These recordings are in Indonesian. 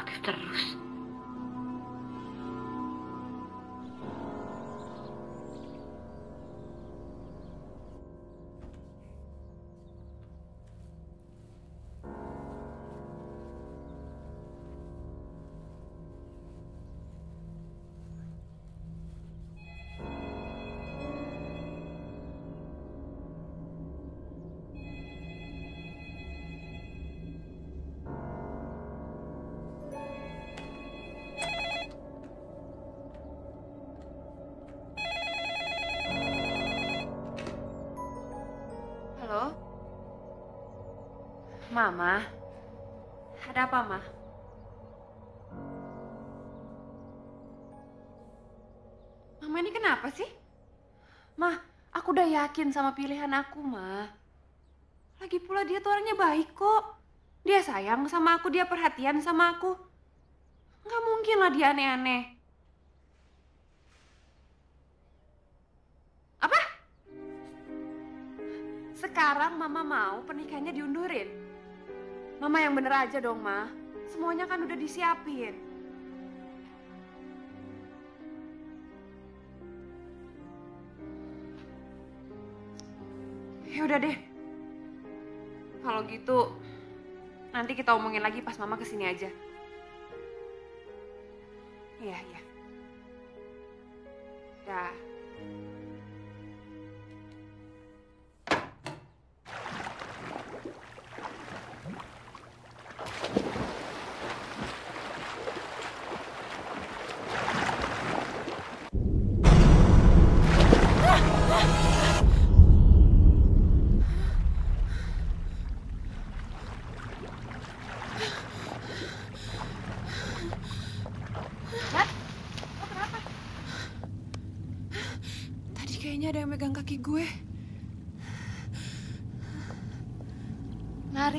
teleponnya Mama? Ada apa, Ma? Mama ini kenapa sih? Ma, aku udah yakin sama pilihan aku, Ma. Lagi pula dia tuh orangnya baik kok. Dia sayang sama aku, dia perhatian sama aku. Nggak mungkin lah dia aneh-aneh. Apa? Sekarang mama mau pernikahannya diundurin. Mama yang bener aja dong, Ma. Semuanya kan udah disiapin. Ya udah deh. Kalau gitu, nanti kita omongin lagi pas mama ke sini aja. Iya, iya. Dah.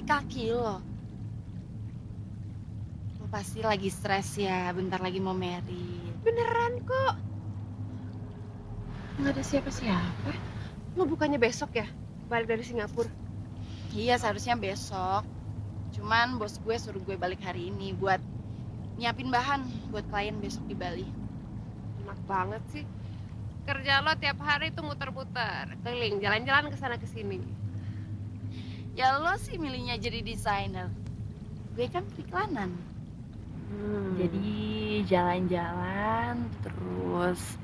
Kaki lo. Lo pasti lagi stres ya, bentar lagi mau married. Beneran kok. Nggak ada siapa-siapa. Lo bukannya besok ya? Balik dari Singapura. Iya, seharusnya besok. Cuman bos gue suruh gue balik hari ini buat nyiapin bahan buat klien besok di Bali. Enak banget sih. Kerja lo tiap hari tuh muter-muter, keliling, jalan-jalan ke sana ke sini. Ya lo sih milihnya jadi desainer. Gue kan periklanan. Hmm. Jadi jalan-jalan terus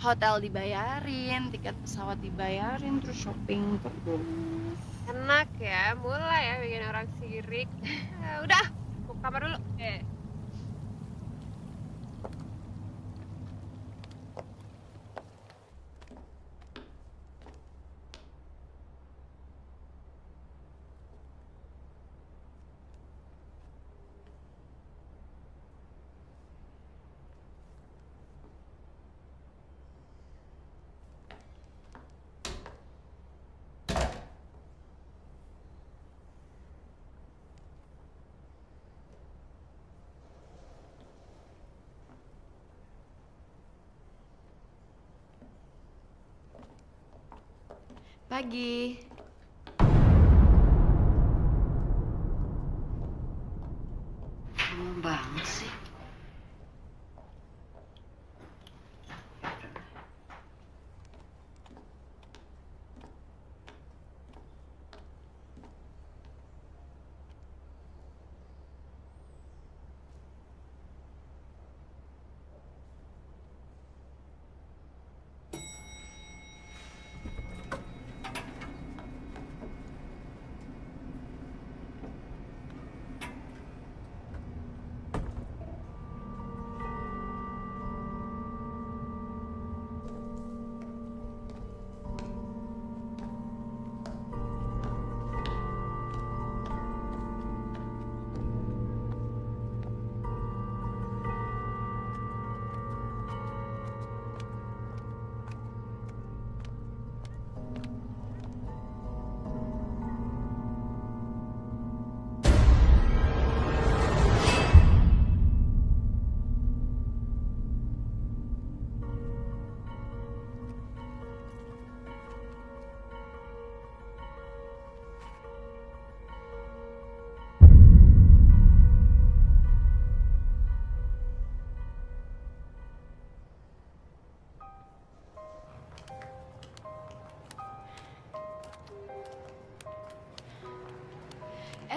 hotel dibayarin, tiket pesawat dibayarin, terus shopping terus. enak ya, mulai ya bikin orang sirik. Udah, ke kamar dulu. Eh. Pagi.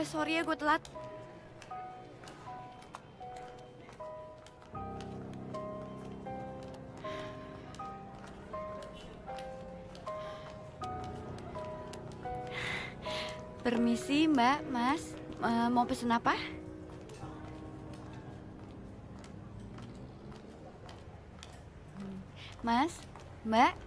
Eh, sorry ya gue telat. Permisi, Mbak, Mas. Eh, mau pesen apa? Mas, Mbak.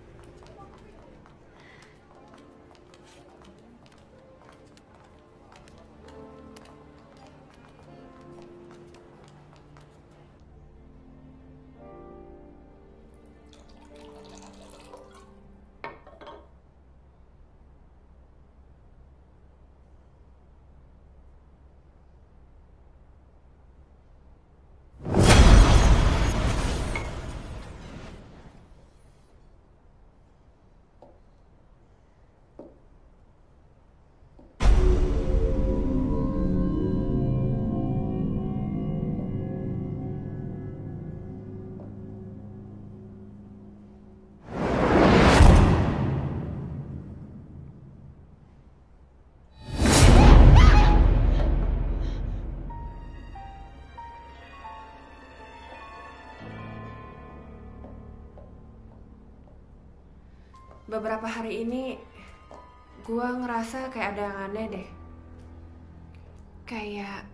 Beberapa hari ini gua ngerasa kayak ada yang aneh deh. Kayak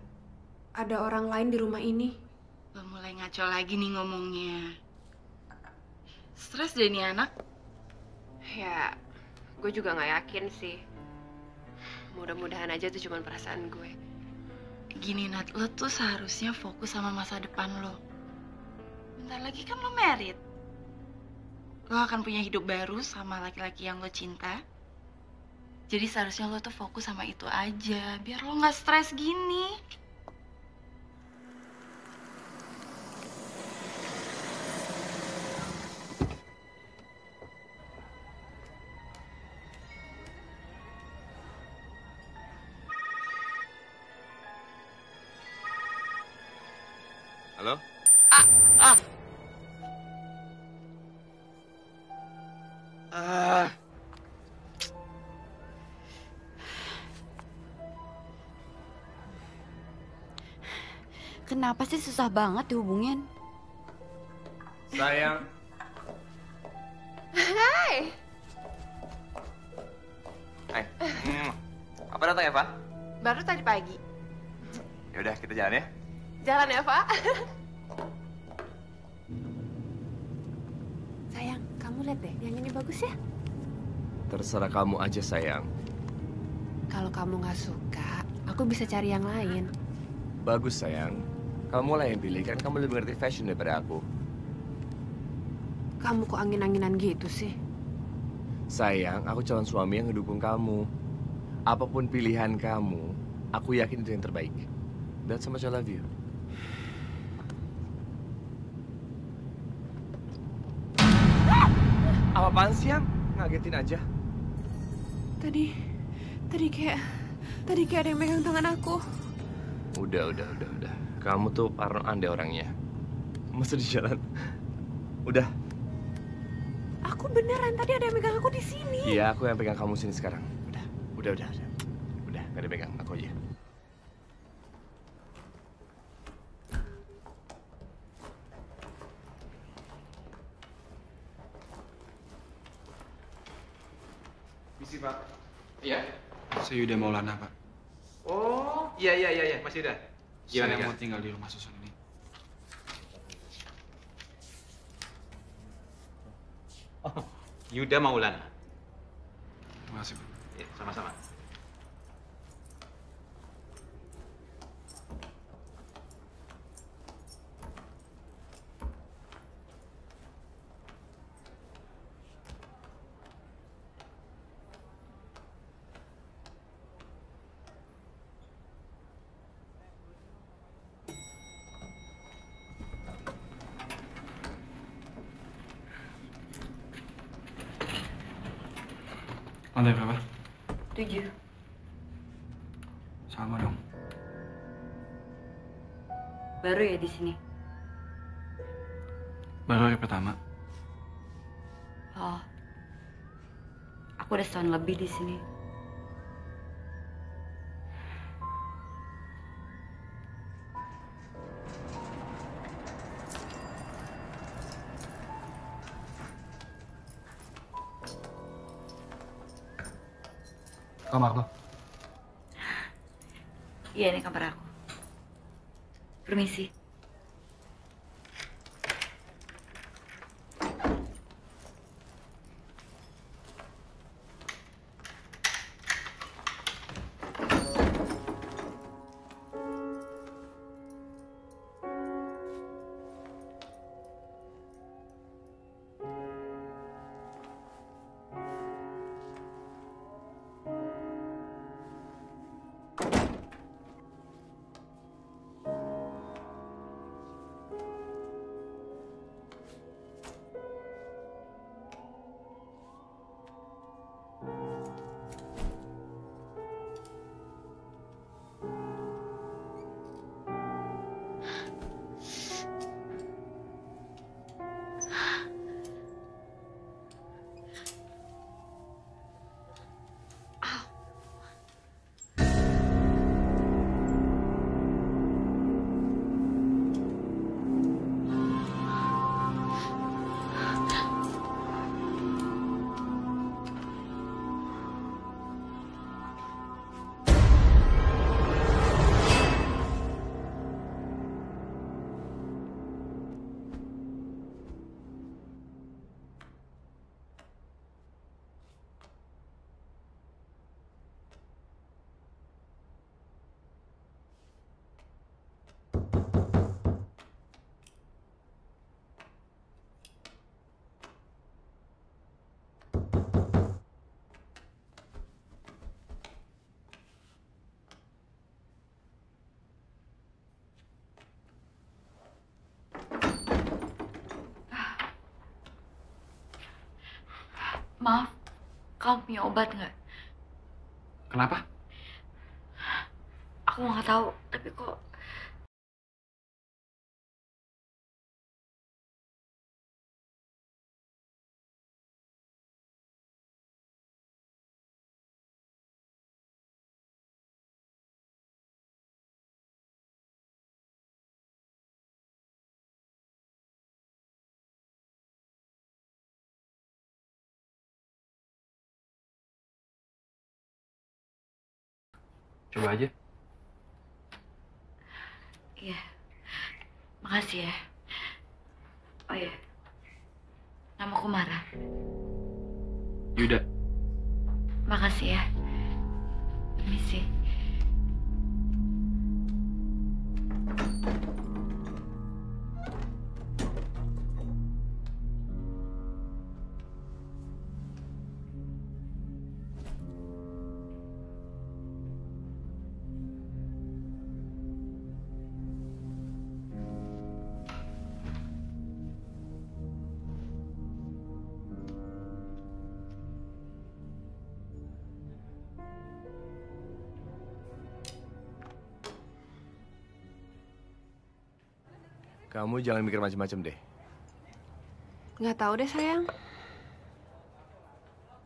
ada orang lain di rumah ini. Udah mulai ngaco lagi nih ngomongnya. Stres deh nih anak. Ya, gue juga nggak yakin sih. Mudah-mudahan aja itu cuma perasaan gue. Gini Nat, lo tuh seharusnya fokus sama masa depan lo. Bentar lagi kan lo merit. Lo akan punya hidup baru sama laki-laki yang lo cinta. Jadi seharusnya lo tuh fokus sama itu aja, biar lo nggak stres gini. Kenapa sih susah banget dihubungin? Sayang. Hai. Hai. Hmm. Apa datang ya, Pak? Baru tadi pagi. Yaudah, kita jalan ya. Jalan ya, Pak. Sayang, kamu lihat deh, yang ini bagus ya? Terserah kamu aja, sayang. Kalau kamu nggak suka, aku bisa cari yang lain. Bagus, sayang. Kamu lah yang pilih, kan kamu lebih ngerti fashion daripada aku. Kamu kok angin-anginan gitu sih? Sayang, aku calon suami yang ngedukung kamu. Apa pun pilihan kamu, aku yakin itu yang terbaik. That's how much I love you. Apa-apaan sih, yang Ngagetin aja. Tadi, tadi kayak, tadi kayak ada yang megang tangan aku. Udah, udah, udah, udah. Kamu tuh parno ande orangnya. Masa di jalan? Udah. Aku beneran tadi ada yang megang aku di sini. Iya, aku yang pegang kamu sini sekarang. Udah, udah, udah, udah. Udah, gak ada pegang, aku aja. Misi Pak, Iya. saya Yuda Maulana Pak. Oh, iya iya iya, iya. Mas Yuda. Gimana, saya mau tinggal di rumah susun ini. Yuda Maulana. Terima kasih Pak. Ya, sama-sama. baru ya di sini? Baru hari pertama. Oh. Aku udah setahun lebih di sini. Kamar lo? Iya, ini kamar aku. Permisi. Maaf, kamu punya obat nggak? Kenapa? Aku nggak tahu, tapi kok Coba aja. Iya. Makasih ya. Oh iya. Namaku Mara. Yuda. Makasih ya. Permisi. Kamu jangan mikir macam-macam deh. Nggak tahu deh sayang.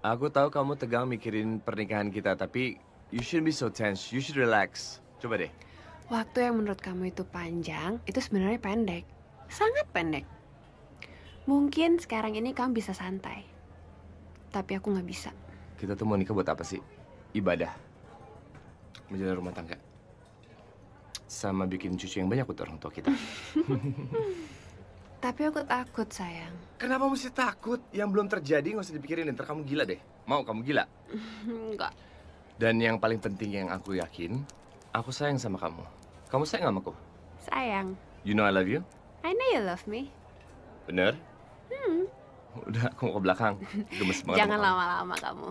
Aku tahu kamu tegang mikirin pernikahan kita, tapi you shouldn't be so tense. You should relax. Coba deh. Waktu yang menurut kamu itu panjang, itu sebenarnya pendek. Sangat pendek. Mungkin sekarang ini kamu bisa santai. Tapi aku nggak bisa. Kita tuh mau nikah buat apa sih? Ibadah. Menjalin rumah tangga. Sama bikin cucu yang banyak untuk orang tua kita. Tapi aku takut sayang. Kenapa mesti takut? Yang belum terjadi nggak usah dipikirin. Ntar kamu gila deh. Mau kamu gila? Enggak. Dan yang paling penting yang aku yakin, aku sayang sama kamu. Kamu sayang sama aku? Sayang. You know I love you? I know you love me. Bener? Hmm. Udah, aku mau ke belakang. Gemes banget. Jangan lama-lama kamu.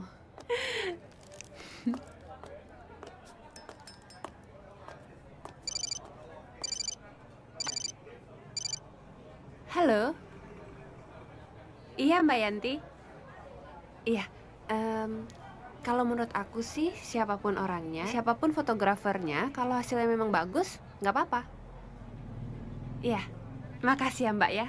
Halo. Iya Mbak Yanti. Iya. em, kalau menurut aku sih siapa pun orangnya, siapa pun fotografernya, kalau hasilnya memang bagus, nggak apa-apa. Iya. Makasih ya Mbak ya.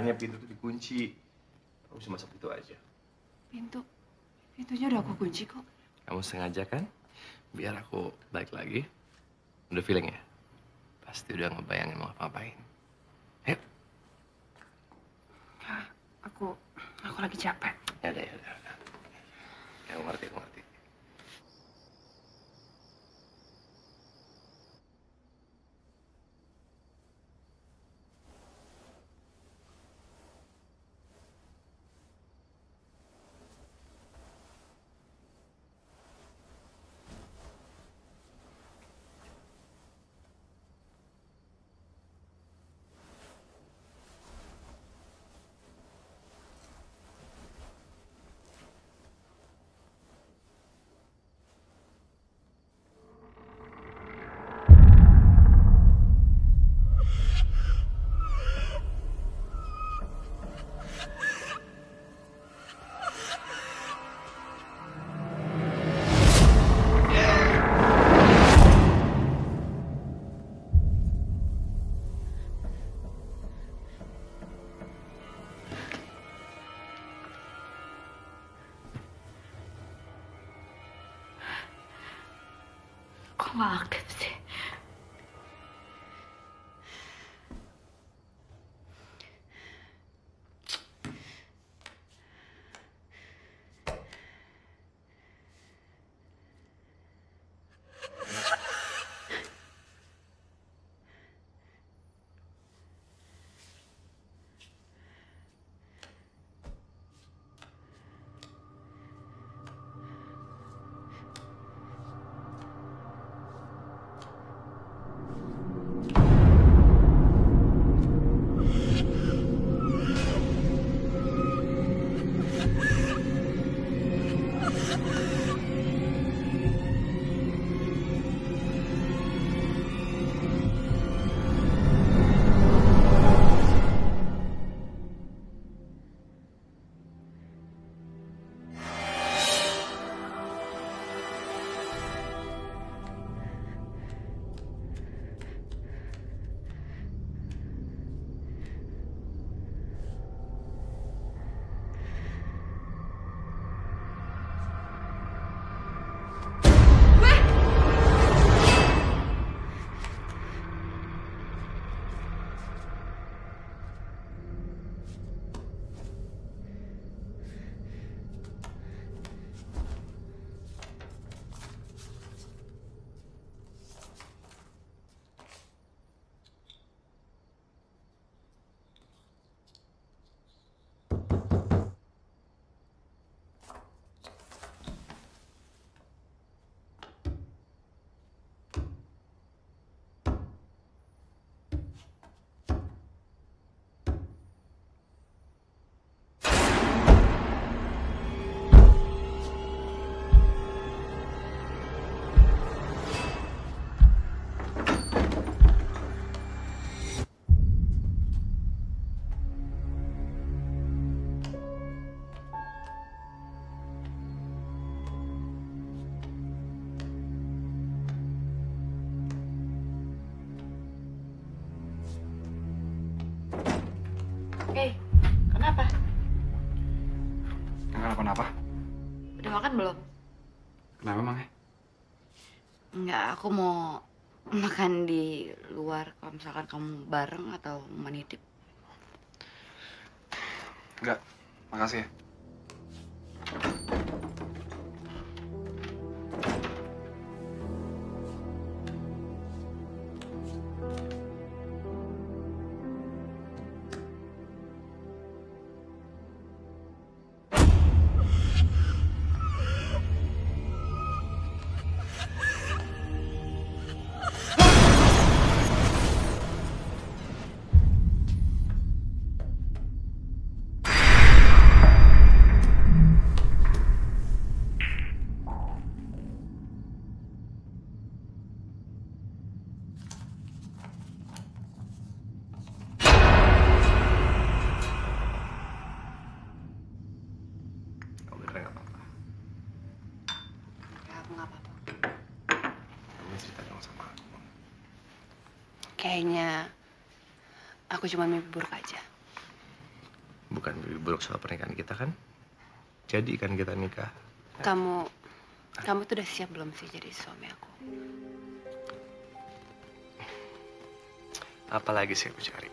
Makanya pintu tuh dikunci. Kamu bisa masuk itu aja. Pintu, pintunya udah aku kunci kok. Kamu sengaja kan? Biar aku balik lagi. Udah feeling ya? Pasti udah ngebayangin mau ngapain. Ayo. Aku, aku lagi capek. Ya udah, ya udah. Ya, aku ngerti, aku ngerti. Enggak, aku mau makan di luar kalau misalkan kamu bareng atau menitip. Enggak, makasih ya. Cuma mimpi buruk aja. bukan mimpi buruk soal pernikahan kita kan? Jadi kan kita nikah. Kamu, kamu tuh udah siap belum sih jadi suami aku? Apalagi sih aku cari?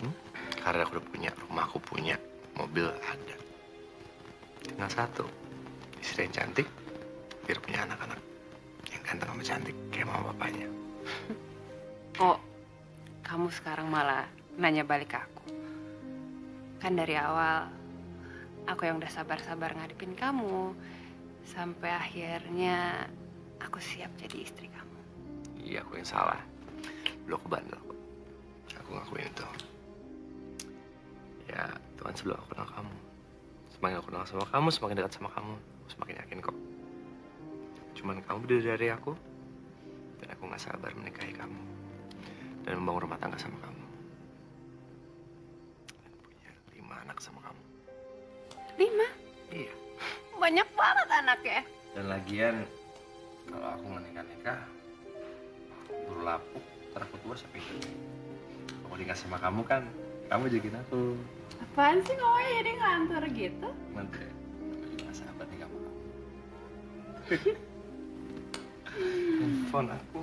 Hmm? Karena aku udah punya, rumah aku punya, mobil ada. Tinggal satu, istri yang cantik, biar punya anak-anak yang ganteng sama cantik kayak mama bapaknya. Oh, kamu sekarang malah nanya balik ke aku. Kan dari awal aku yang udah sabar-sabar ngadepin kamu sampai akhirnya aku siap jadi istri kamu. Iya, aku yang salah. Dulu aku bandel. Aku ngakuin itu. Ya, Tuhan sebelum aku kenal kamu. Semakin aku kenal sama kamu, semakin dekat sama kamu. Aku semakin yakin kok. Cuman kamu beda dari aku. Dan aku gak sabar menikahi kamu. Dan membangun rumah tangga sama kamu. Dan punya lima anak sama kamu. Lima? Iya. Banyak banget anaknya. Dan lagian, kalau aku nggak nikah-nikah, buru lapuk, ntar aku tua siapa itu? Aku nikah sama kamu kan, kamu jagain aku. Apaan sih ngomongnya jadi ngantor gitu? Nanti, aku juga nggak sahabat sama kamu. Handphone aku.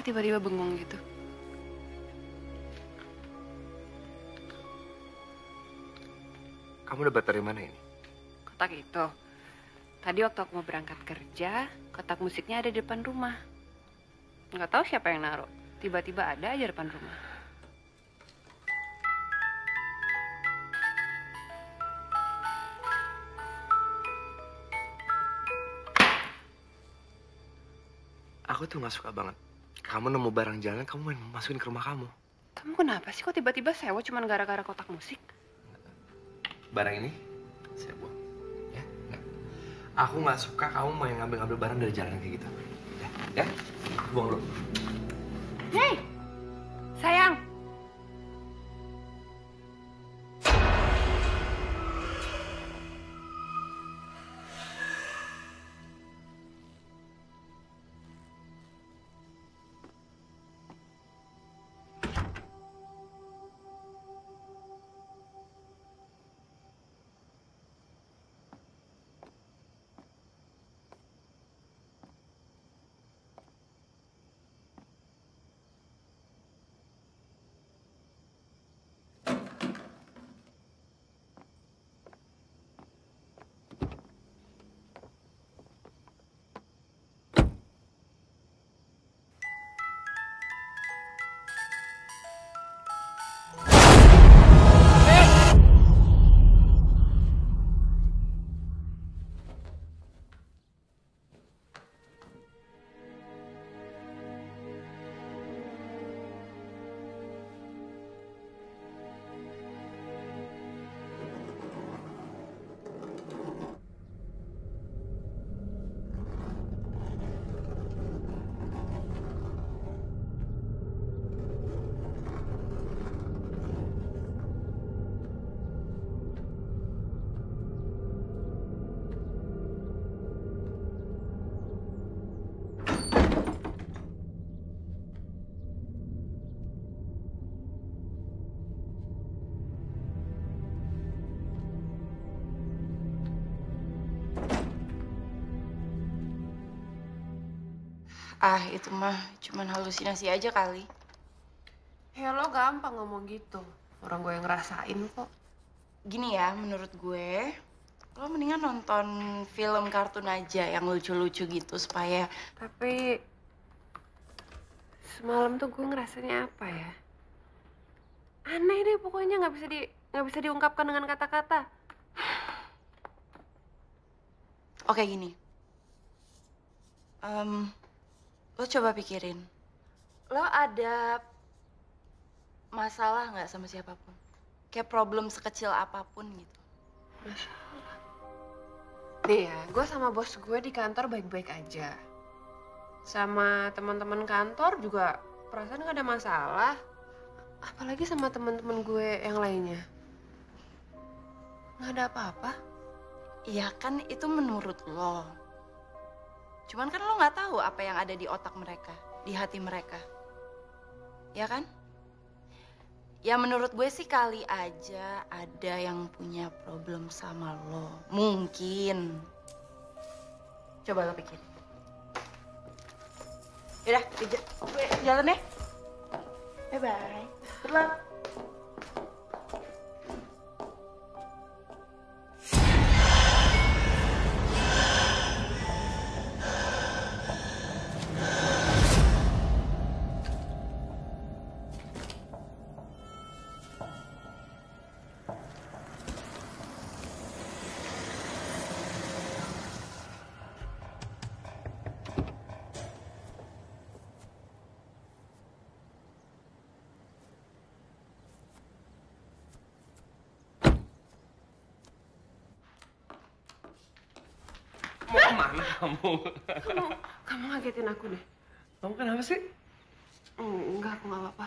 Kenapa tiba-tiba bengong gitu? Kamu dapat dari mana ini? Kotak itu. Tadi waktu aku mau berangkat kerja, kotak musiknya ada di depan rumah. Nggak tahu siapa yang naruh. Tiba-tiba ada aja depan rumah. Aku tuh nggak suka banget. Kamu nemu barang jalan, kamu main masukin ke rumah kamu. Kamu kenapa sih kok tiba-tiba sewa cuman gara-gara kotak musik? Barang ini saya buang. Ya. Aku nggak suka kamu main ngambil-ngambil barang dari jalan kayak gitu. Ya, ya. Buang dulu. Hei! Sayang! Ah, itu mah cuman halusinasi aja kali. Ya lo gampang ngomong gitu. Orang gue yang ngerasain kok. Gini ya, menurut gue, lo mendingan nonton film kartun aja yang lucu-lucu gitu supaya Tapi semalam tuh gue ngerasanya apa ya? Aneh deh pokoknya nggak bisa di nggak bisa diungkapkan dengan kata-kata. Oke gini. Em, lo coba pikirin. Lo ada masalah nggak sama siapa pun? Kayak problem sekecil apa pun gitu. Nih ya, gue sama bos gue di kantor baik-baik aja. Sama teman-teman kantor juga perasaan gak ada masalah. Apalagi sama teman-teman gue yang lainnya. Nggak ada apa-apa. Iya kan itu menurut lo. Cuman kan lo nggak tahu apa yang ada di otak mereka, di hati mereka. Ya kan? Ya menurut gue sih kali aja ada yang punya problem sama lo. Mungkin. Coba lo pikir. Yaudah, jalan ya. Bye-bye. Good luck. Kamu? Kamu, kamu ngagetin aku deh. Kamu kenapa sih? Hmm, enggak, aku nggak apa-apa.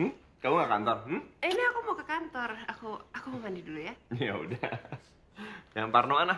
Hmm? Kamu nggak kantor? Hmm? Eh, ini aku mau ke kantor. Aku aku mau mandi dulu ya. Ya udah. Yang Parno mana?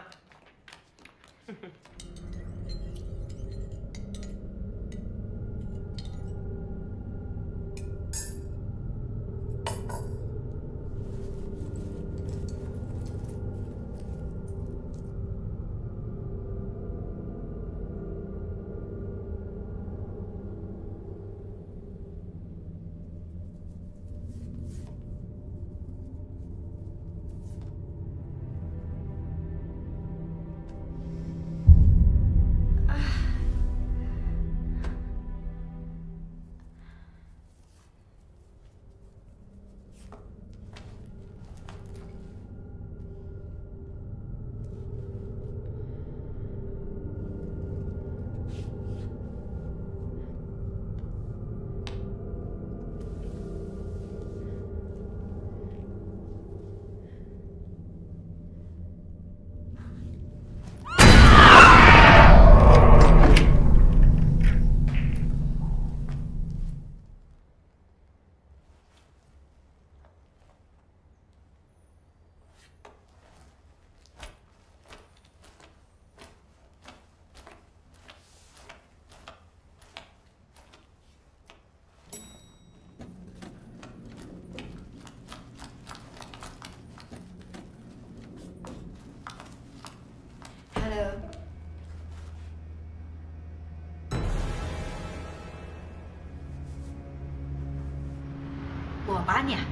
Apaan ya?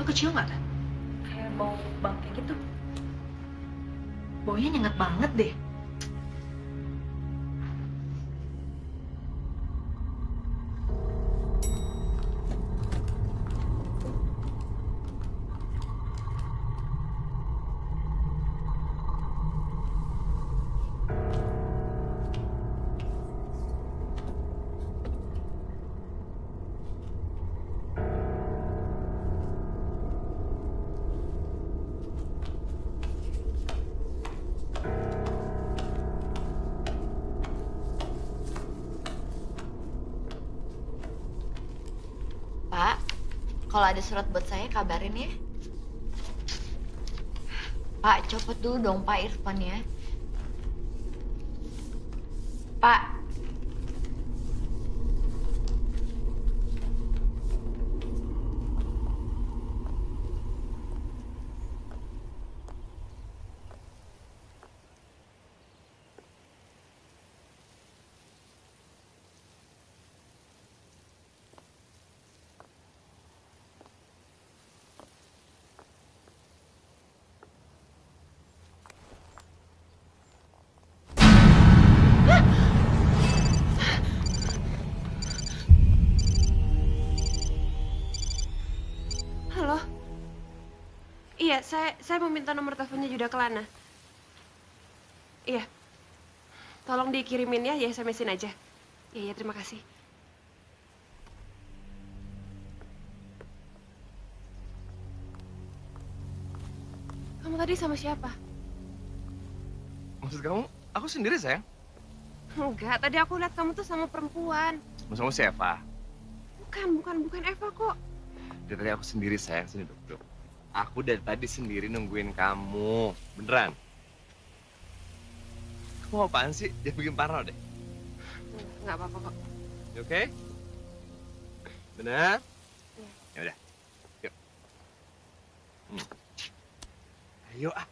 Lo kecium nggak kan? Kayak bau bangke gitu. Baunya nyengat banget deh. Kalau ada surat buat saya kabarin ya. Pak, copot dulu dong Pak Irfan ya. Saya saya mau minta nomor teleponnya Juda Kelana. Iya. Tolong dikirimin ya, ya SMS-in aja. Iya, ya, terima kasih. Kamu tadi sama siapa? Maksud kamu, aku sendiri sayang. Enggak, tadi aku lihat kamu tuh sama perempuan. Maksud kamu siapa? Bukan, bukan, bukan Eva kok. Dari tadi aku sendiri sayang, sini duduk, duduk. Aku dari tadi sendiri nungguin kamu. Beneran? Kamu apaan sih? Jangan bikin parno deh. Nggak apa-apa kok. Oke? Benar? Ya udah. Yuk. Hmm. Ayo ah.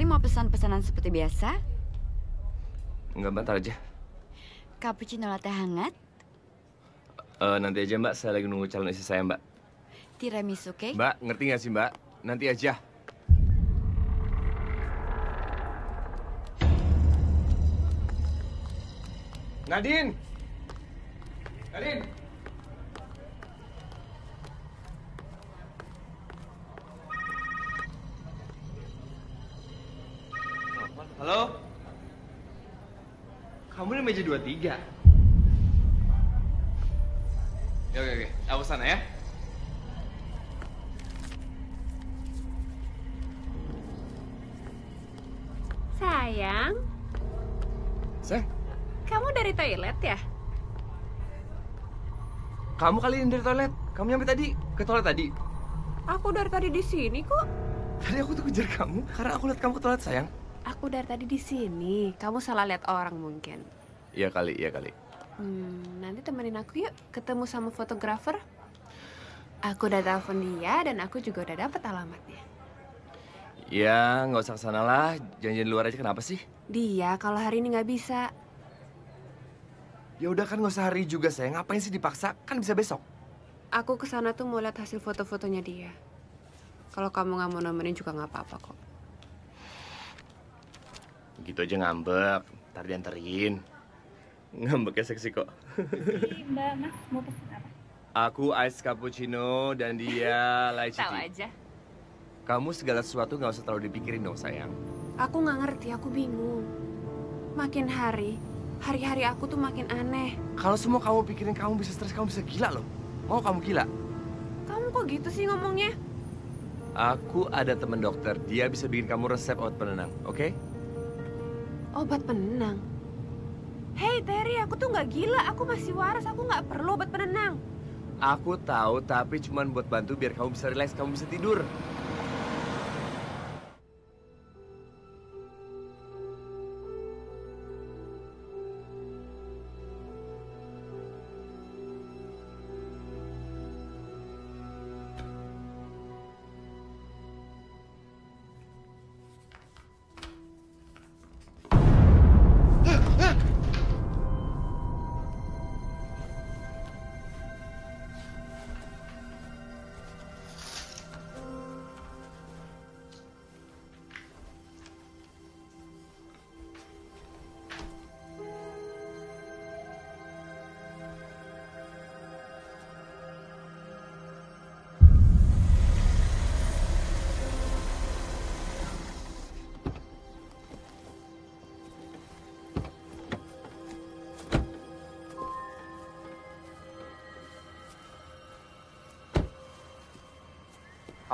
Mas Tari mau pesan pesanan seperti biasa? Enggak, bentar aja. Cappuccino latte hangat, Eh, nanti aja mbak, saya lagi nunggu calon istri saya mbak. tiramisu cake, Mbak, ngerti nggak sih mbak? Nanti aja. Nadine! Nadine! Halo? Kamu di meja 23? Ya, oke, oke. Aku sana ya. Sayang, Sayang, kamu dari toilet ya? kamu kali ini dari toilet. Kamu nyampe tadi ke toilet tadi. Aku dari tadi di sini kok. Tadi aku tuh kejar kamu karena aku lihat kamu ke toilet sayang. Aku dari tadi di sini. Kamu salah lihat orang mungkin. Iya kali, iya kali. Hmm, nanti temenin aku yuk ketemu sama fotografer. Aku udah telepon dia dan aku juga udah dapet alamatnya. Ya, nggak usah ke sana lah. Janjian di luar aja kenapa sih? Dia kalau hari ini nggak bisa. Ya udah kan nggak usah hari juga sayang. Ngapain sih dipaksa? Kan bisa besok. Aku ke sana tuh mau lihat hasil foto-fotonya dia. Kalau kamu nggak mau nemenin juga nggak apa-apa kok. Gitu aja ngambek. Ntar dianterin. Ngambeknya seksi kok. Mbak, Mas mau pesen apa? Aku ice cappuccino dan dia lychee Tahu aja. Kamu segala sesuatu nggak usah terlalu dipikirin dong sayang. Aku nggak ngerti, aku bingung. Makin hari, hari-hari aku tuh makin aneh. Kalau semua kamu pikirin kamu bisa stres, kamu bisa gila loh. Mau kamu gila? Kamu kok gitu sih ngomongnya? Aku ada temen dokter, dia bisa bikin kamu resep obat penenang, oke? Obat penenang. Hei Terry, aku tuh nggak gila. Aku masih waras. Aku nggak perlu obat penenang. Aku tahu, tapi cuman buat bantu biar kamu bisa relax, kamu bisa tidur.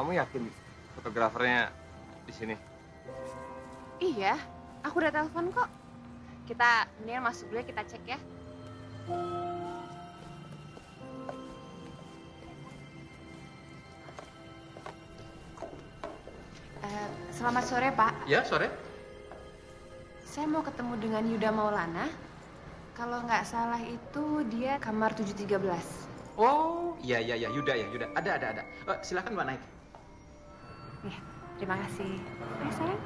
Kamu yakin fotografernya di sini? Iya, aku udah telepon kok. Kita mendingan masuk dulu ya, kita cek ya. Eh, selamat sore Pak. Ya, sore. Saya mau ketemu dengan Yuda Maulana. Kalau nggak salah itu dia kamar 713. Oh, iya iya iya, Yuda ya, Yuda. Ada ada ada. Eh, silakan Mbak naik. Terima kasih. Ayo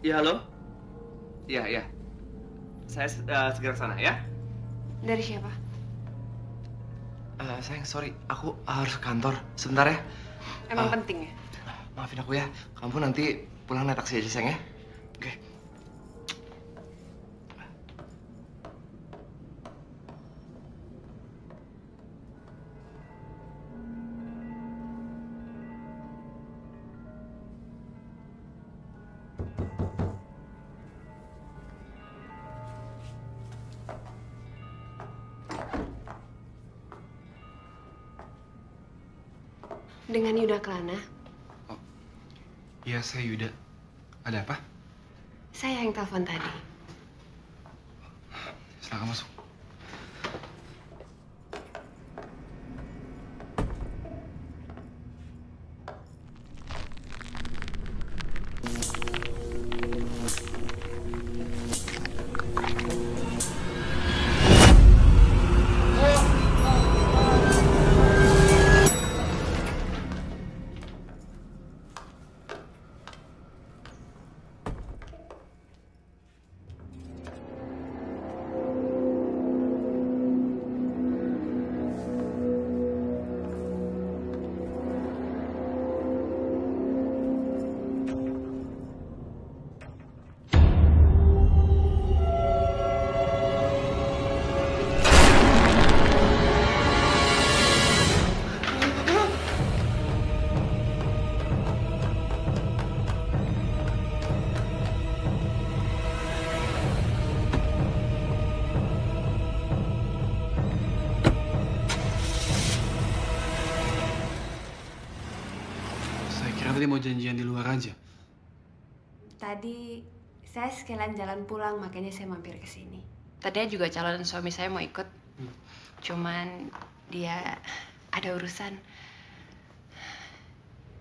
Ya halo. Iya iya. Saya uh, segera ke sana ya. Dari siapa? Uh, sayang sorry, aku harus ke kantor sebentar ya. Emang Ah. penting ya? Maafin aku ya. Kamu nanti pulang naik taksi aja sayang ya. Tadi mau janjian di luar aja. Tadi saya sekalian jalan pulang, makanya saya mampir ke sini. Tadinya juga calon suami saya mau ikut. Cuman dia ada urusan.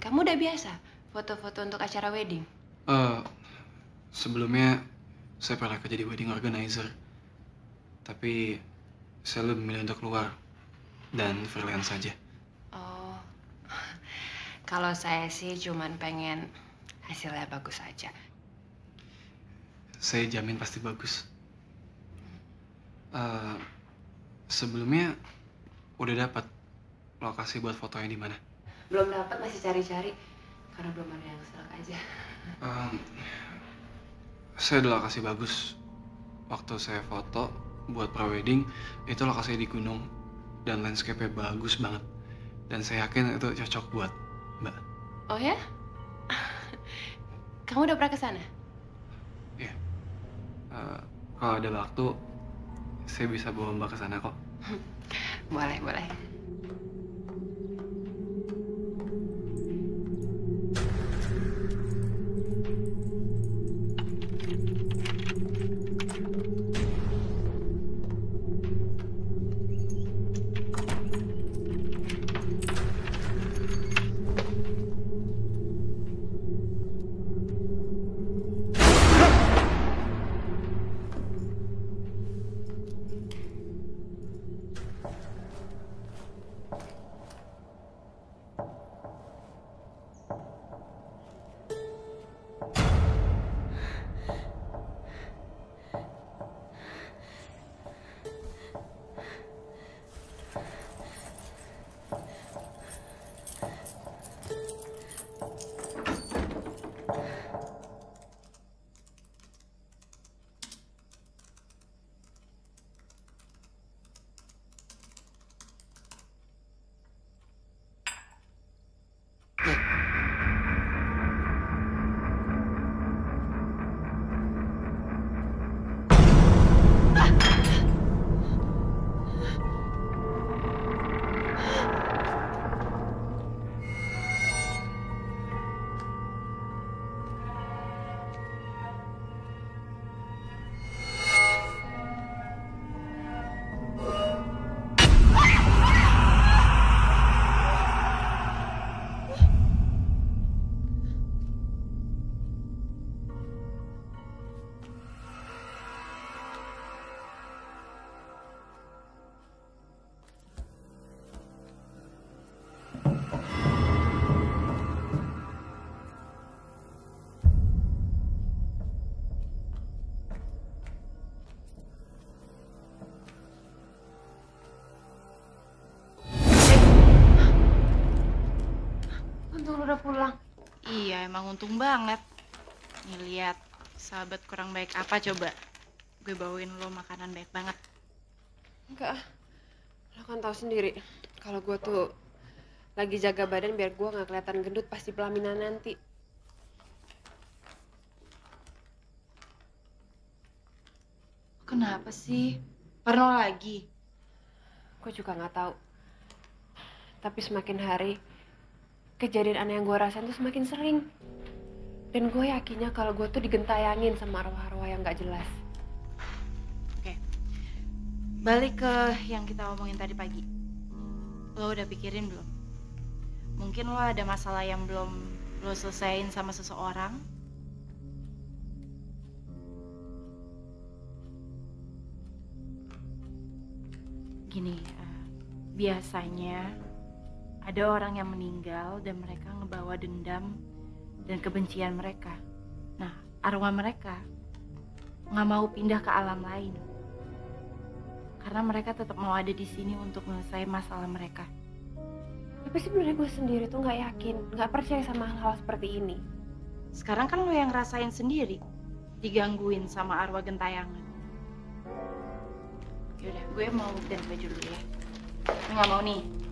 Kamu udah biasa foto-foto untuk acara wedding? Eh, sebelumnya saya pernah kerja di wedding organizer. Tapi saya lebih memilih untuk keluar dan freelance saja. Kalau saya sih cuman pengen hasilnya bagus aja. Saya jamin pasti bagus. Eh, sebelumnya udah dapat lokasi buat fotonya di mana? Belum dapat masih cari-cari karena belum ada yang selek aja. Em, saya ada lokasi bagus. Waktu saya foto buat prewedding itu lokasi di gunung dan landscape-nya bagus banget. Dan saya yakin itu cocok buat. Oh ya? Kamu udah pernah ke sana? Eh, kalau ada waktu, saya bisa bawa Mbak ke sana kok. Boleh, boleh. Emang untung banget. Nih lihat, sahabat kurang baik apa coba? Gue bawain lo makanan baik banget. Enggak. Lo kan tahu sendiri kalau gue tuh lagi jaga badan biar gue nggak kelihatan gendut pas di pelaminan nanti. Kenapa sih? Parno lagi? Gue juga nggak tahu. Tapi semakin hari kejadian aneh yang gue rasain tuh semakin sering. Dan gue yakinnya kalau gue tuh digentayangin sama arwah-arwah yang nggak jelas. Oke. Balik ke yang kita omongin tadi pagi. Lo udah pikirin belum? Mungkin lo ada masalah yang belum lo selesaiin sama seseorang. Gini, eh, biasanya ada orang yang meninggal dan mereka ngebawa dendam dan kebencian mereka. Nah, arwah mereka nggak mau pindah ke alam lain. Karena mereka tetap mau ada di sini untuk menyelesaikan masalah mereka. Tapi sebenarnya gue sendiri tuh nggak yakin, nggak percaya sama hal-hal seperti ini. Sekarang kan lo yang rasain sendiri, digangguin sama arwah gentayangan. Yaudah, gue mau ganti baju dulu ya. Nggak mau nih?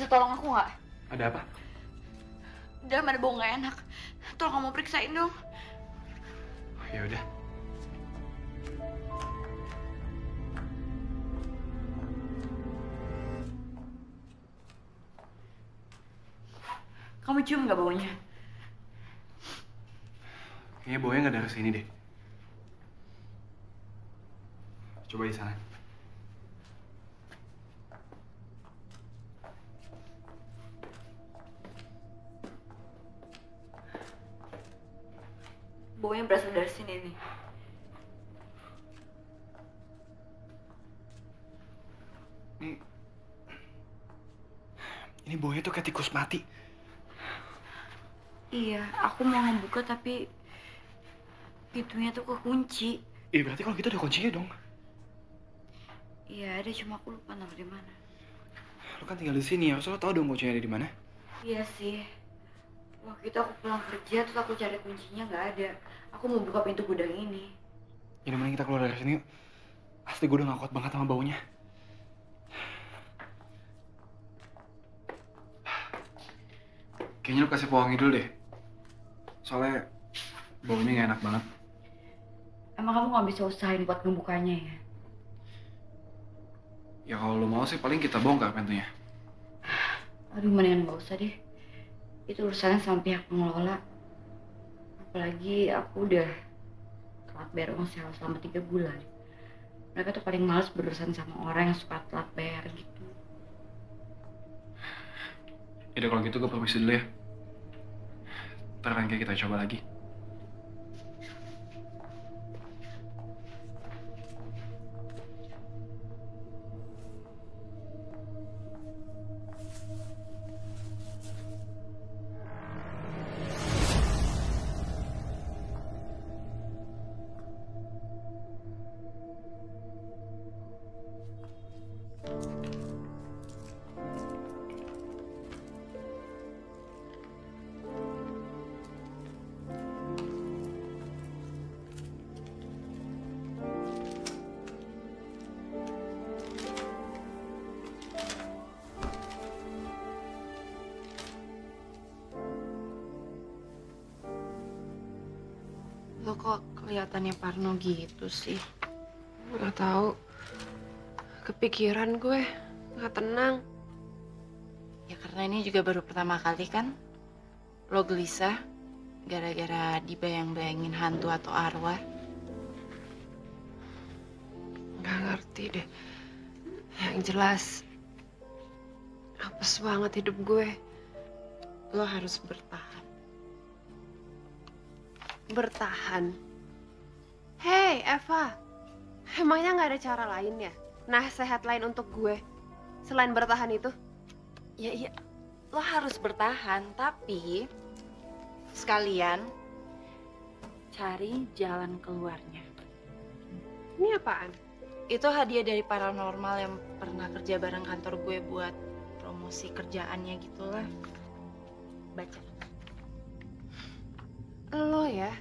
Bisa tolong aku nggak? Ada apa? Dalam ada bau nggak enak. Tolong kamu periksain dong. Oh, ya udah. Kamu cium nggak baunya? Kayaknya baunya nggak dari sini deh. Aku mau ngebuka tapi pintunya tuh kekunci. Eh, berarti kalau gitu ada kuncinya dong. Iya, ada cuma aku lupa naruh di mana. Lo kan tinggal di sini ya, harusnya lo tau dong kuncinya ada di mana. Iya sih. Waktu itu aku pulang kerja terus aku cari kuncinya nggak ada. Aku mau buka pintu gudang ini. Jadi mending kita keluar dari sini yuk. Asli gue udah gak kuat banget sama baunya. Kayaknya lu kasih pewangi dulu deh. Soalnya baunya gak enak banget. Emang kamu nggak bisa usahain buat ngebukanya ya? Ya kalau lu mau sih paling kita bongkar pintunya. Aduh, mendingan nggak usah deh. Itu urusannya sama pihak pengelola. Apalagi aku udah telat bayar uang sewa selama tiga bulan. Mereka tuh paling males berurusan sama orang yang suka telat bayar gitu. Yaudah kalau gitu gue permisi dulu ya. Ntar nanti kita coba lagi. Kelihatannya Parno gitu sih? Gak tahu. Kepikiran gue, gak tenang. Ya karena ini juga baru pertama kali kan lo gelisah gara-gara dibayang-bayangin hantu atau arwah. Gak ngerti deh. Yang jelas, apes banget hidup gue. Lo harus bertahan. Bertahan. Hei, Eva. Emangnya gak ada cara lain ya? Nah, sehat lain untuk gue. Selain bertahan itu. Ya iya, lo harus bertahan, tapi sekalian cari jalan keluarnya. Ini apaan? Itu hadiah dari paranormal yang pernah kerja bareng kantor gue buat promosi kerjaannya gitulah. Baca. Lo ya,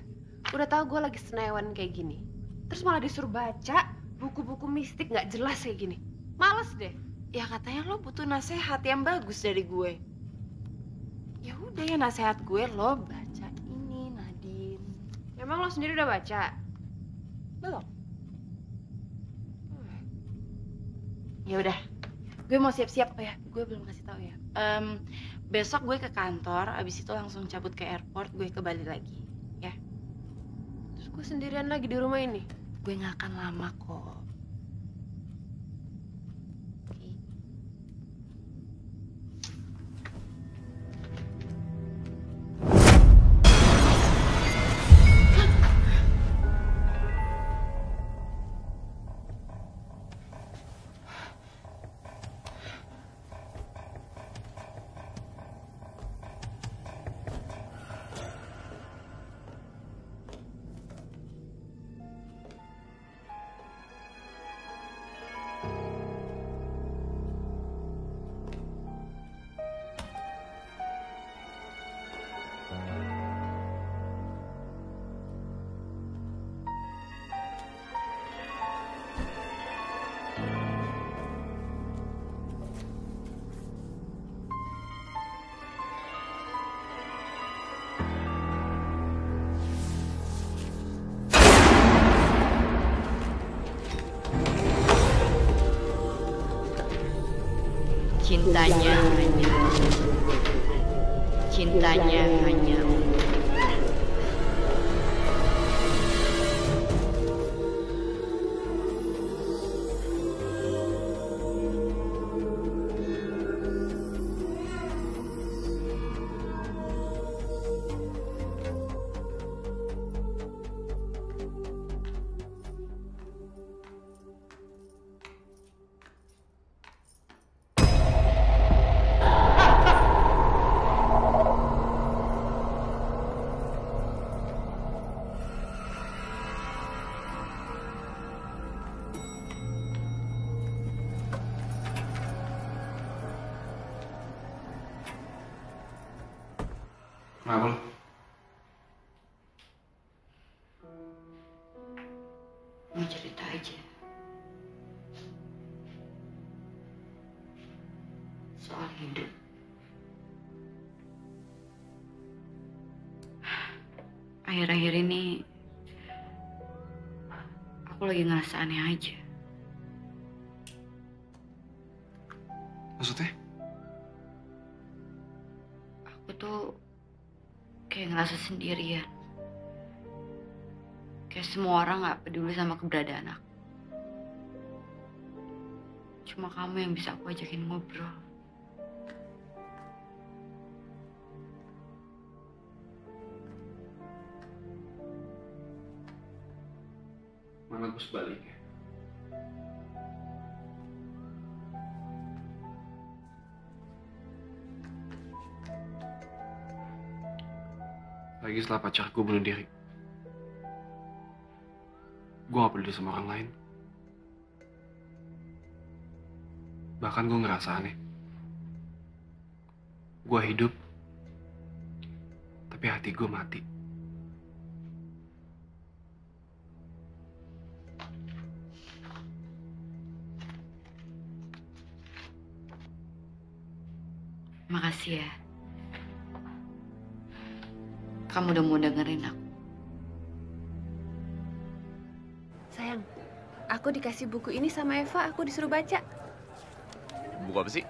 udah tahu gue lagi senewan kayak gini. Terus malah disuruh baca buku-buku mistik gak jelas kayak gini. Males deh. Ya katanya lo butuh nasehat yang bagus dari gue. Ya udah ya nasehat gue lo baca ini Nadine. Emang lo sendiri udah baca? Belum. Ya udah. Gue mau siap-siap oh ya. Gue belum kasih tahu ya. Em, besok gue ke kantor, abis itu langsung cabut ke airport, gue ke Bali lagi. Ya. Terus gue sendirian lagi di rumah ini. Gue nggak akan lama kok. Cintanya. Cintanya Akhir-akhir ini aku lagi ngerasa aneh aja. Maksudnya? Aku tuh kayak ngerasa sendirian. Kayak semua orang gak peduli sama keberadaan aku. Cuma kamu yang bisa aku ajakin ngobrol. Gue sebaliknya? Lagi setelah pacar gue bunuh diri. Gue gak peduli sama orang lain. Bahkan gue ngerasa aneh. Gue hidup, tapi hati gue mati. Makasih ya. Kamu udah mau dengerin aku. Sayang, aku dikasih buku ini sama Eva, aku disuruh baca. Buku apa sih?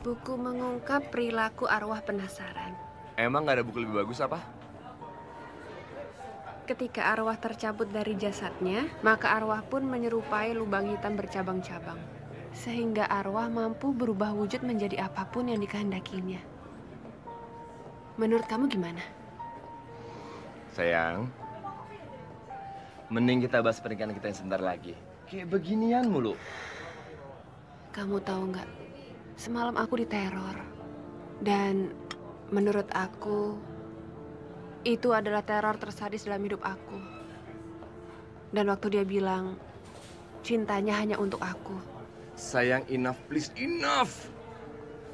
Buku mengungkap perilaku arwah penasaran. Emang nggak ada buku lebih bagus apa? Ketika arwah tercabut dari jasadnya, maka arwah pun menyerupai lubang hitam bercabang-cabang. Sehingga arwah mampu berubah wujud menjadi apa pun yang dikehendakinya. Menurut kamu gimana? Sayang, mending kita bahas pernikahan kita yang sebentar lagi. Kayak beginian mulu. Kamu tahu nggak? Semalam aku diteror. Dan menurut aku, itu adalah teror tersadis dalam hidup aku. Dan waktu dia bilang, cintanya hanya untuk aku. Sayang, enough, please, enough.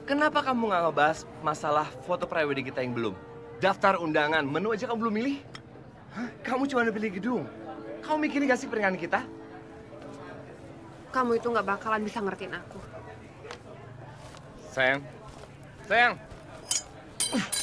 Kenapa kamu nggak ngebahas masalah foto prewedding kita yang belum? Daftar undangan, menu aja kamu belum milih? Hah? Kamu cuma udah pilih gedung. Kamu mikirin gak sih pernikahan kita? Kamu itu nggak bakalan bisa ngertiin aku. Sayang, sayang. Halo?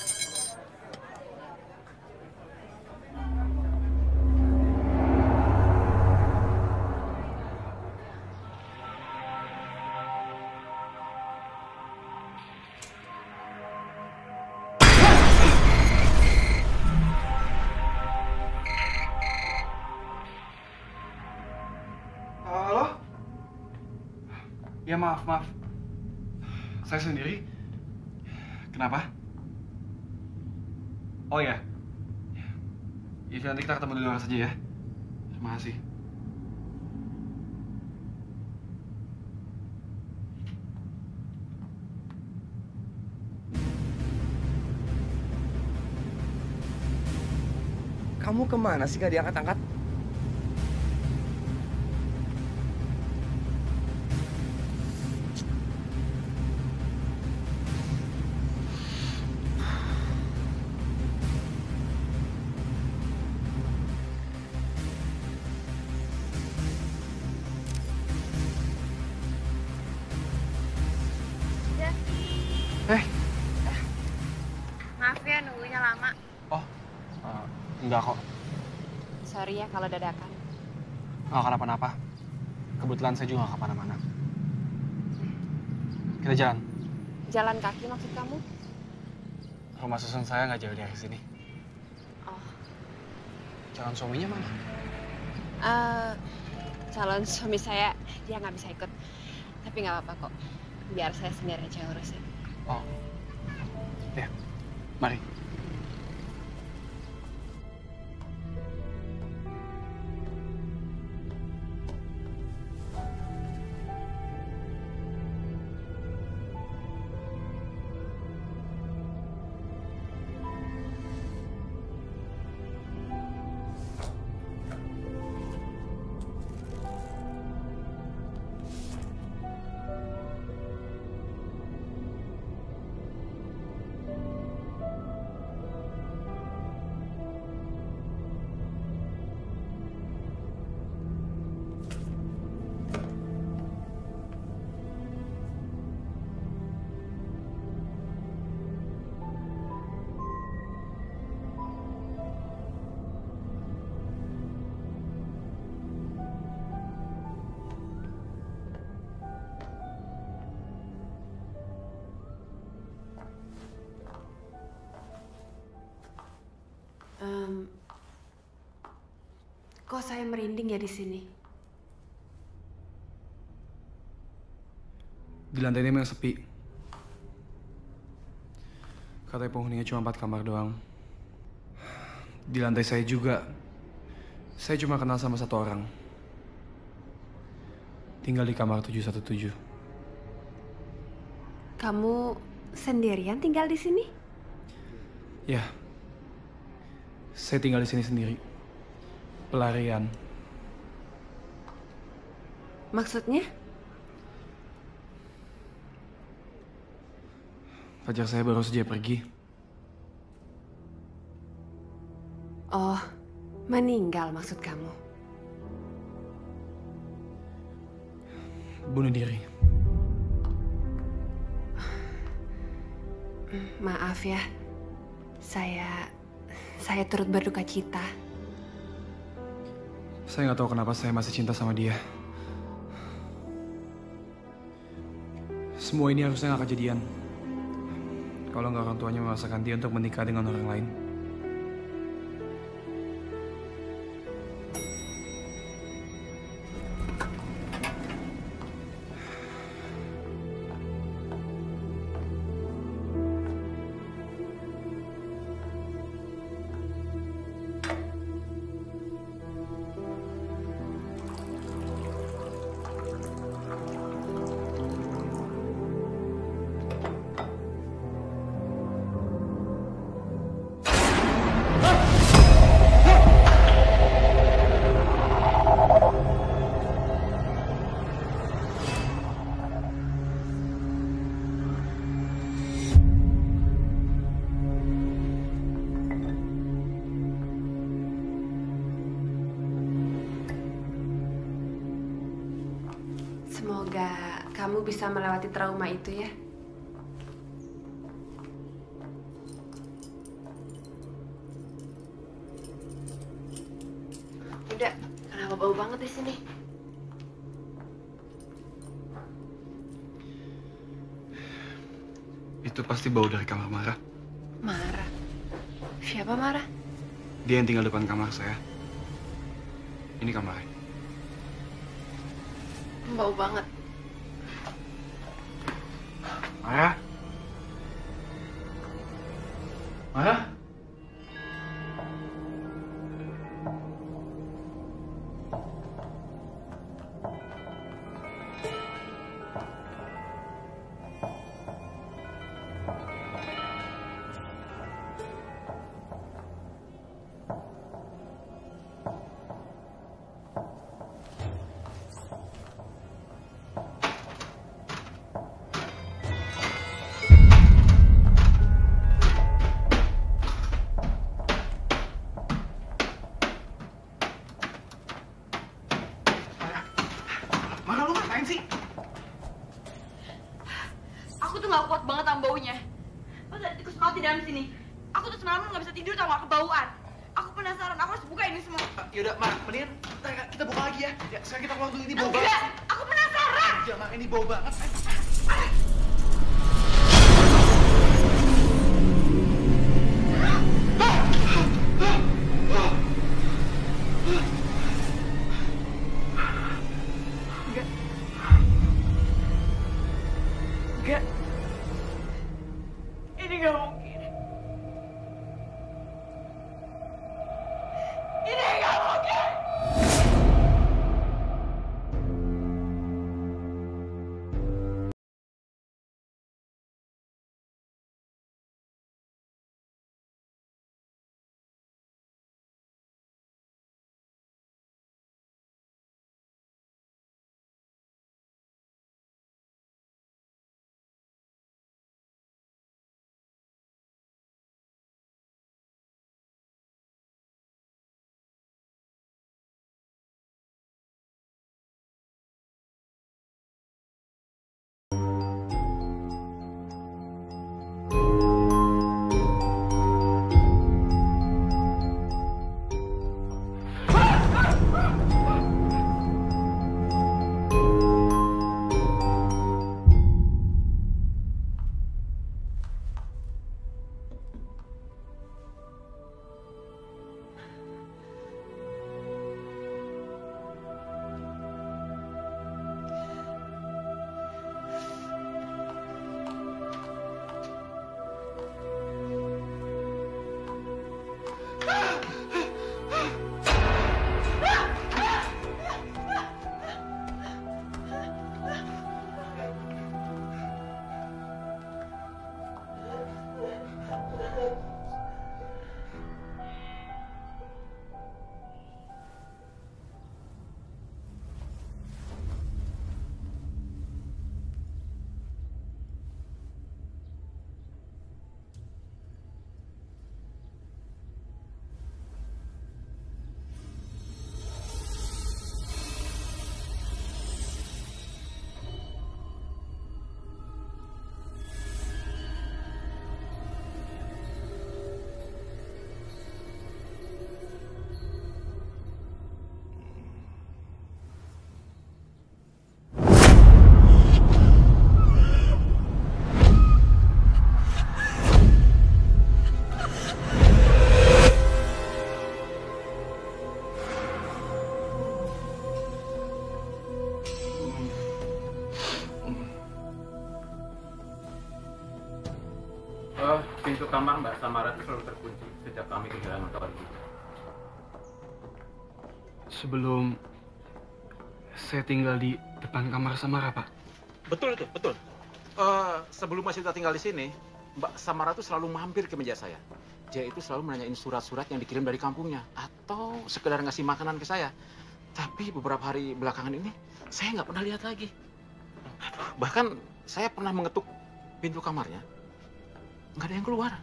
Oh ya. Ya nanti kita ketemu di luar saja ya. Terima kasih. Kamu ke mana sih gak diangkat-angkat? Saya juga nggak ke mana-mana. Kita jalan. Jalan kaki maksud kamu? Rumah susun saya nggak jauh dari sini. Oh. Calon suaminya mana? Eh, calon suami saya dia nggak bisa ikut. Tapi nggak apa-apa kok. Biar saya sendiri aja urusin. Oh. Ya, mari. Kok saya merinding ya di sini? Di lantai ini memang sepi. Katanya penghuninya cuma empat kamar doang. Di lantai saya juga, saya cuma kenal sama satu orang. Tinggal di kamar 717. Kamu sendirian tinggal di sini? Ya, saya tinggal di sini sendiri. Pelarian. Maksudnya? Pacar saya baru saja pergi. Oh, meninggal maksud kamu? Bunuh diri. Maaf ya, saya saya turut berduka cita. Saya nggak tahu kenapa saya masih cinta sama dia. Semua ini harusnya nggak kejadian. Kalau nggak orang tuanya memaksakan dia untuk menikah dengan orang lain. Semoga kamu bisa melewati trauma itu ya. Udah, kenapa bau banget di sini? Itu pasti bau dari kamar Marah. Marah. Siapa marah? Dia yang tinggal depan kamar saya. Ini kamarnya. Banget. Sebelum saya tinggal di depan kamar Samara, Pak. Betul itu, betul. Eh, sebelum masih kita tinggal di sini, Mbak Samara itu selalu mampir ke meja saya. Dia itu selalu menanyain surat-surat yang dikirim dari kampungnya atau sekedar ngasih makanan ke saya. Tapi beberapa hari belakangan ini saya nggak pernah lihat lagi. Bahkan saya pernah mengetuk pintu kamarnya, nggak ada yang keluar.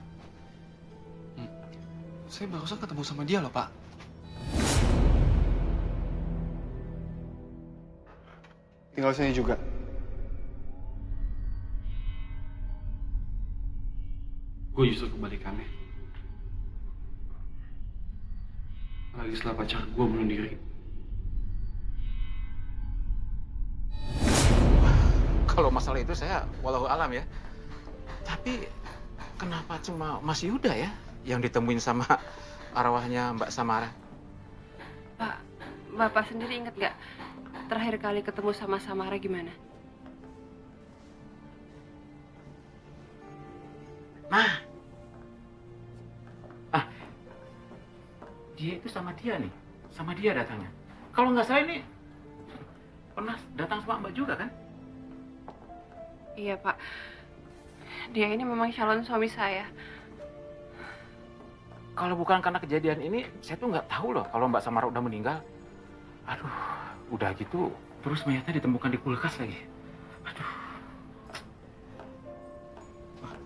Saya barusan ketemu sama dia loh, Pak. Tinggal sini juga. Gue justru kebalikannya. Lagi setelah pacar gue bunuh diri. Kalau masalah itu saya walau alam ya. Tapi kenapa cuma Mas Yuda ya yang ditemuin sama arwahnya Mbak Samara? Pak, Bapak sendiri ingat gak terakhir kali ketemu sama Samara gimana? Nah, ah, dia itu sama dia nih, sama dia datangnya. Kalau nggak salah ini pernah datang sama Mbak juga kan? Iya, Pak. Dia ini memang calon suami saya. Kalau bukan karena kejadian ini, saya tuh nggak tahu loh kalau Mbak Samara udah meninggal. Aduh, udah gitu, terus mayatnya ditemukan di kulkas lagi.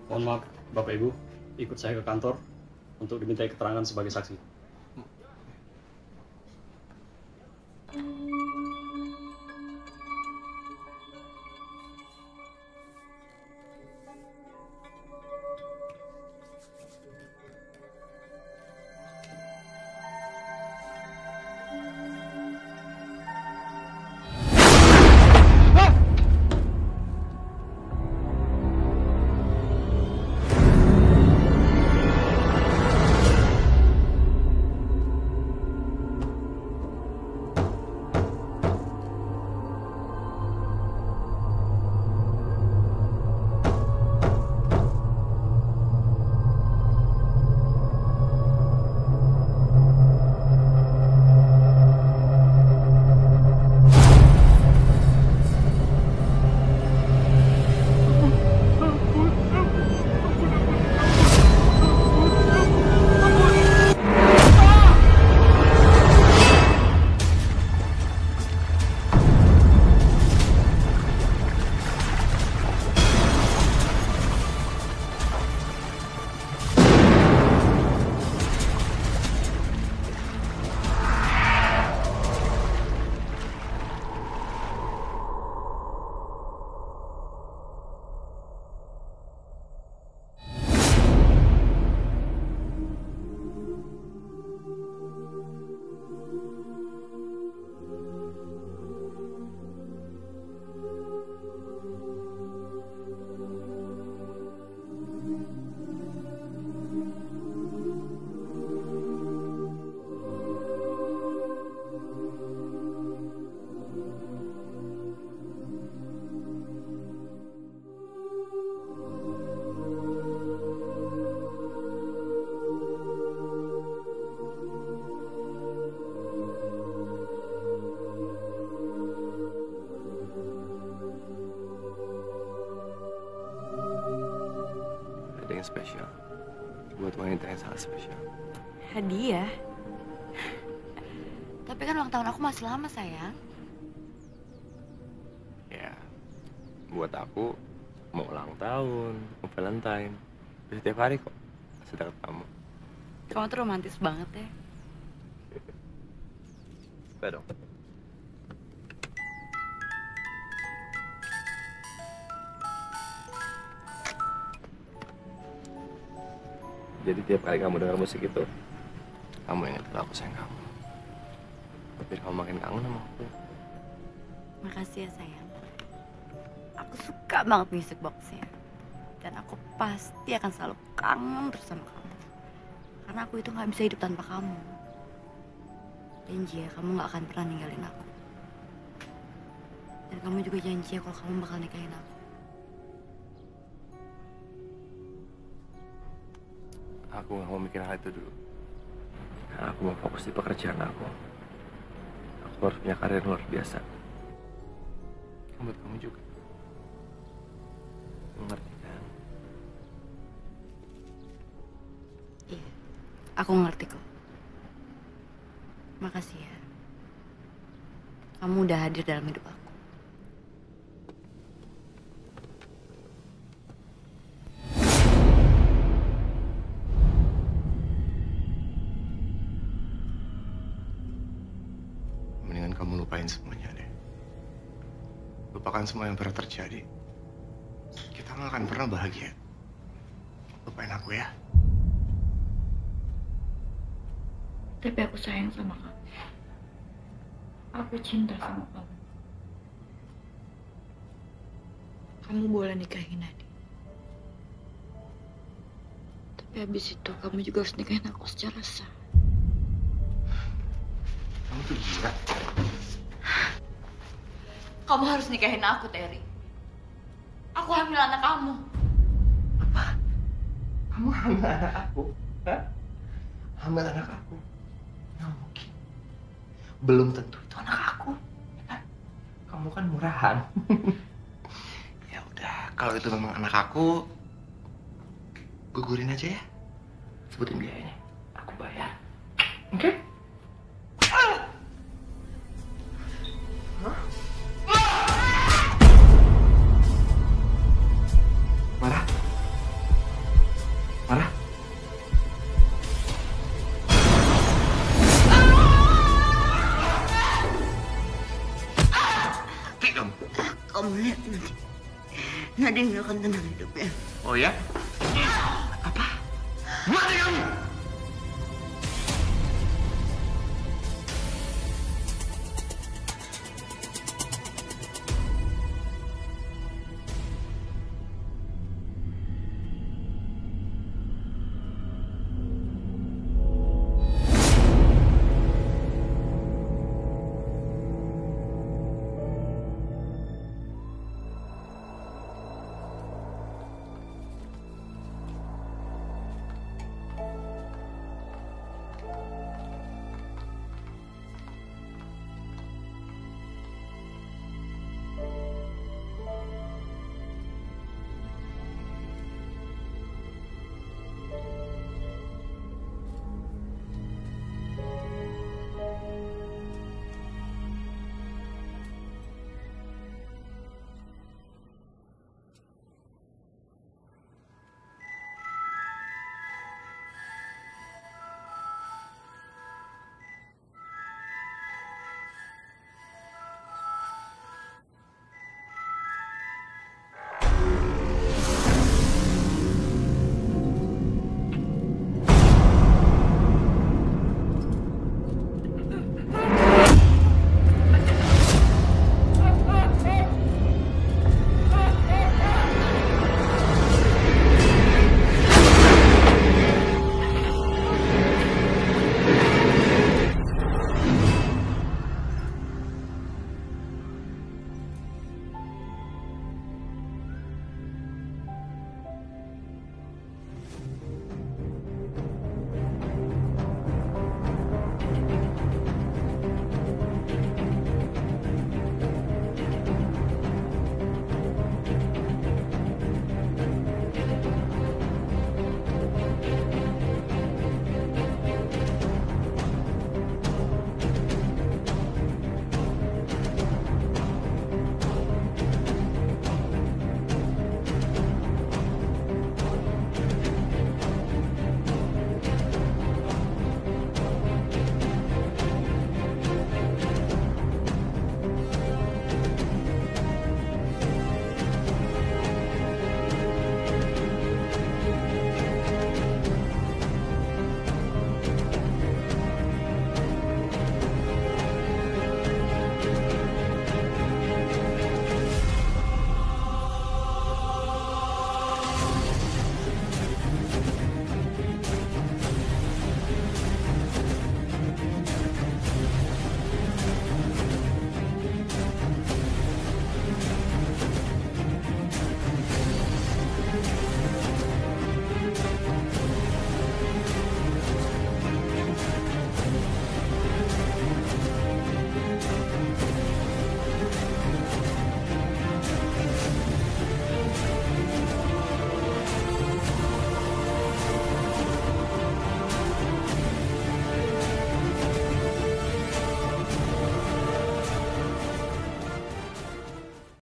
Mohon maaf, Bapak Ibu, ikut saya ke kantor untuk dimintai keterangan sebagai saksi. Ada lama, sayang. Ya, buat aku mau ulang tahun, mau Valentine. Bisa tiap hari kok. Sedang kamu. Kamu tuh romantis banget ya. Coba dong. Jadi tiap kali kamu dengar musik itu, kamu ingat kalau aku sayang kamu. Biar kamu makin kangen sama aku. Makasih ya, sayang. Aku suka banget music boxnya. Dan aku pasti akan selalu kangen terus sama kamu. Karena aku itu nggak bisa hidup tanpa kamu. Janji ya, kamu nggak akan pernah ninggalin aku. Dan kamu juga janji ya kalau kamu bakal nikahin aku. Aku nggak mau mikir hal itu dulu. Aku mau fokus di pekerjaan aku. Aku harus punya karir luar biasa. Buat kamu juga. Ngerti kan? Aku ngerti kok. Makasih ya. Kamu udah hadir dalam hidup aku. Lupain semuanya deh. Lupakan semua yang pernah terjadi. Kita nggak akan pernah bahagia. Lupain aku ya. Tapi aku sayang sama kamu. Aku cinta sama kamu. Kamu boleh nikahin Nadi. Tapi habis itu kamu juga harus nikahin aku secara sah. Kamu tuh gila. Kamu harus nikahin aku, Terry. Aku hamil anak kamu. Kamu hamil anak aku? Hah? Hamil anak aku? Nggak mungkin. Belum tentu itu anak aku. Kamu kan murahan. ya udah, kalau itu memang anak aku, gugurin aja ya. Sebutin biayanya. Aku bayar. Oke? Marah? Nadine gak akan tenang hidupnya. Oh ya? Apa? Mati kamu!